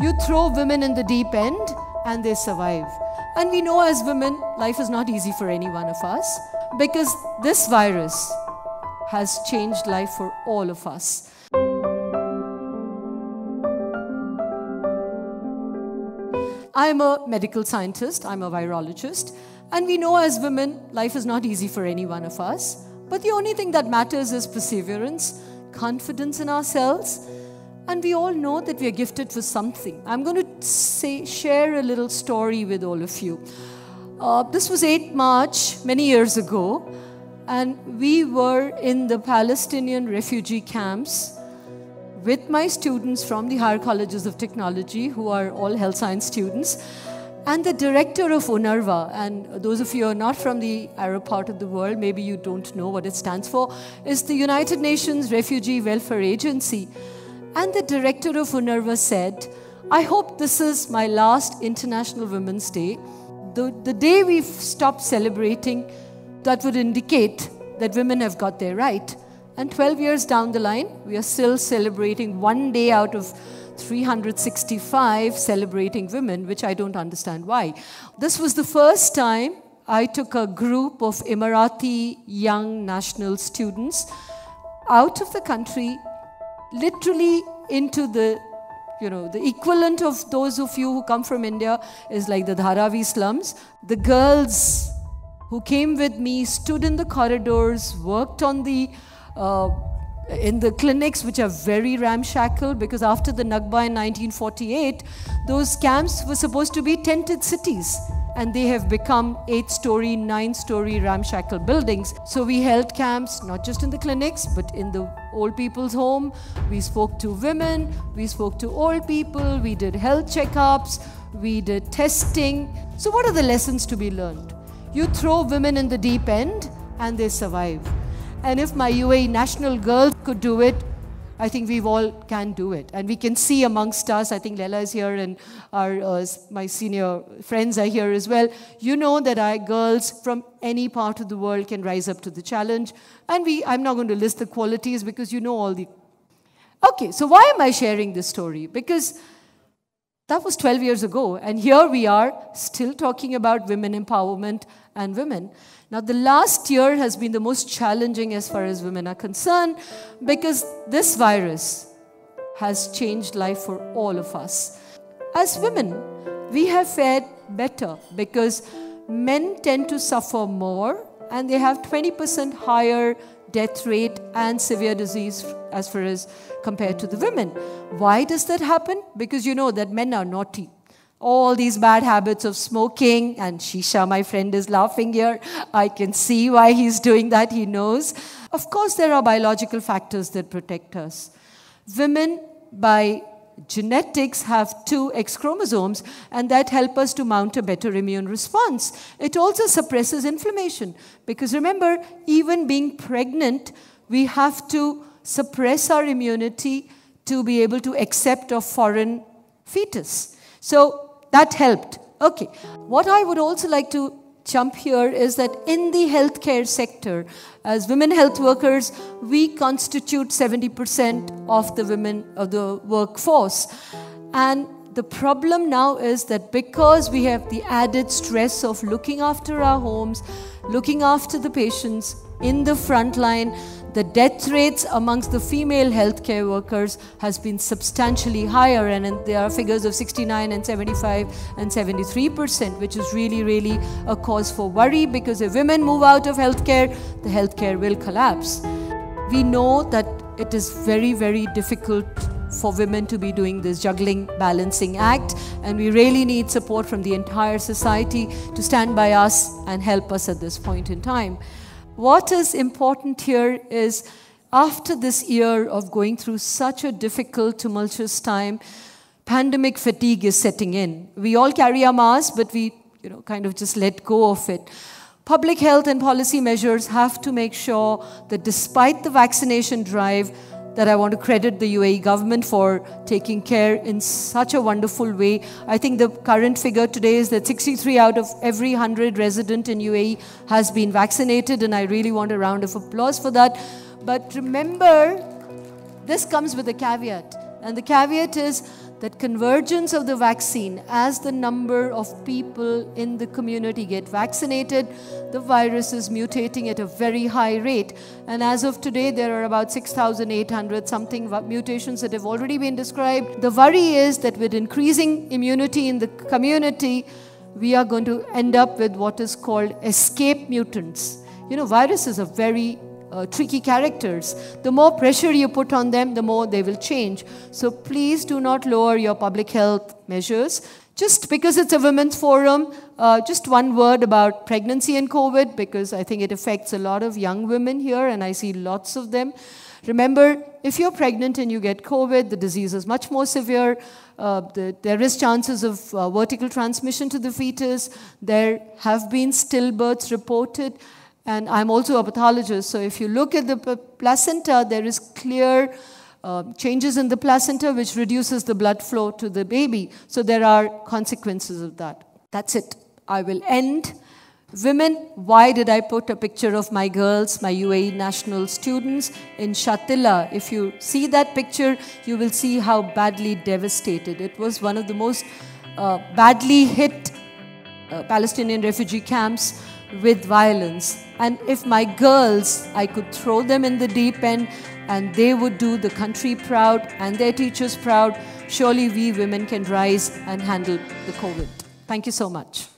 You throw women in the deep end and they survive. And we know as women, life is not easy for any one of us because this virus has changed life for all of us. I'm a medical scientist, I'm a virologist, and we know as women, life is not easy for any one of us. But the only thing that matters is perseverance, confidence in ourselves, and we all know that we are gifted for something. I'm going to say, share a little story with all of you. Uh, this was 8 March, many years ago, and we were in the Palestinian refugee camps with my students from the higher colleges of technology, who are all health science students, and the director of UNRWA. And those of you who are not from the Arab part of the world, maybe you don't know what it stands for, is the United Nations Refugee Welfare Agency. And the director of UNRWA said, I hope this is my last International Women's Day. The, the day we stop celebrating, that would indicate that women have got their right. And 12 years down the line, we are still celebrating one day out of 365 celebrating women, which I don't understand why. This was the first time I took a group of Emirati young national students out of the country literally into the you know the equivalent of those of you who come from india is like the dharavi slums. The girls who came with me stood in the corridors worked on the uh, in the clinics which are very ramshackle because after the Nakba in 1948, those camps were supposed to be tented cities and they have become eight story, nine story ramshackle buildings. So we held camps not just in the clinics but in the old people's home. We spoke to women, we spoke to old people, we did health checkups, we did testing. So, what are the lessons to be learned? You throw women in the deep end and they survive. And if my UAE national girls could do it, I think we all can do it. And we can see amongst us, I think Lela is here and our, uh, my senior friends are here as well. You know that our girls from any part of the world can rise up to the challenge. And we, I'm not going to list the qualities because you know all the. Okay, so why am I sharing this story? Because that was 12 years ago. And here we are still talking about women empowerment and women. Now, the last year has been the most challenging as far as women are concerned because this virus has changed life for all of us. As women, we have fared better because men tend to suffer more and they have 20% higher death rate and severe disease as far as compared to the women. Why does that happen? Because you know that men are naughty all these bad habits of smoking, and Shisha, my friend, is laughing here. I can see why he's doing that, he knows. Of course, there are biological factors that protect us. Women, by genetics, have two X chromosomes, and that help us to mount a better immune response. It also suppresses inflammation, because remember, even being pregnant, we have to suppress our immunity to be able to accept a foreign fetus. So that helped. Okay. What I would also like to jump here is that in the healthcare sector, as women health workers, we constitute 70% of the women of the workforce. And the problem now is that because we have the added stress of looking after our homes, looking after the patients in the front line, the death rates amongst the female healthcare workers has been substantially higher and there are figures of 69 and 75 and 73 percent which is really really a cause for worry because if women move out of healthcare the healthcare will collapse. We know that it is very very difficult for women to be doing this juggling balancing act and we really need support from the entire society to stand by us and help us at this point in time what is important here is after this year of going through such a difficult, tumultuous time, pandemic fatigue is setting in. We all carry our masks, but we you know, kind of just let go of it. Public health and policy measures have to make sure that despite the vaccination drive, that I want to credit the UAE government for taking care in such a wonderful way. I think the current figure today is that 63 out of every 100 resident in UAE has been vaccinated, and I really want a round of applause for that. But remember, this comes with a caveat, and the caveat is that convergence of the vaccine as the number of people in the community get vaccinated the virus is mutating at a very high rate. And as of today there are about 6800 something mutations that have already been described. The worry is that with increasing immunity in the community we are going to end up with what is called escape mutants. You know viruses are very uh, tricky characters. The more pressure you put on them, the more they will change. So please do not lower your public health measures. Just because it's a women's forum, uh, just one word about pregnancy and COVID, because I think it affects a lot of young women here, and I see lots of them. Remember, if you're pregnant and you get COVID, the disease is much more severe. Uh, the, there is chances of uh, vertical transmission to the fetus. There have been stillbirths reported. And I'm also a pathologist, so if you look at the placenta, there is clear uh, changes in the placenta which reduces the blood flow to the baby. So there are consequences of that. That's it. I will end. Women, why did I put a picture of my girls, my UAE national students in Shatila? If you see that picture, you will see how badly devastated. It was one of the most uh, badly hit uh, Palestinian refugee camps with violence. And if my girls, I could throw them in the deep end and they would do the country proud and their teachers proud, surely we women can rise and handle the COVID. Thank you so much.